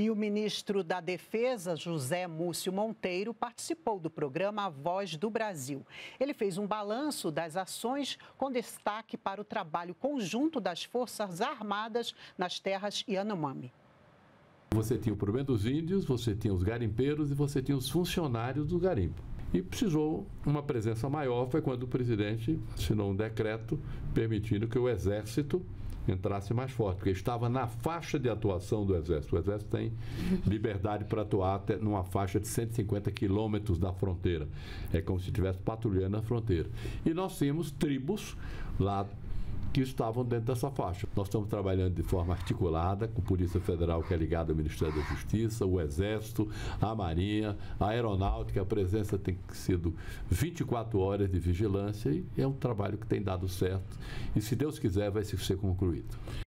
E o ministro da Defesa, José Múcio Monteiro, participou do programa A Voz do Brasil. Ele fez um balanço das ações com destaque para o trabalho conjunto das Forças Armadas nas terras Yanomami. Você tinha o problema dos índios, você tinha os garimpeiros e você tinha os funcionários do garimpo. E precisou uma presença maior, foi quando o presidente assinou um decreto permitindo que o exército entrasse mais forte, porque estava na faixa de atuação do Exército. O Exército tem liberdade para atuar até numa faixa de 150 quilômetros da fronteira. É como se estivesse patrulhando a fronteira. E nós tínhamos tribos lá que estavam dentro dessa faixa. Nós estamos trabalhando de forma articulada com a Polícia Federal, que é ligada ao Ministério da Justiça, o Exército, a Marinha, a Aeronáutica. A presença tem sido 24 horas de vigilância e é um trabalho que tem dado certo. E, se Deus quiser, vai ser concluído.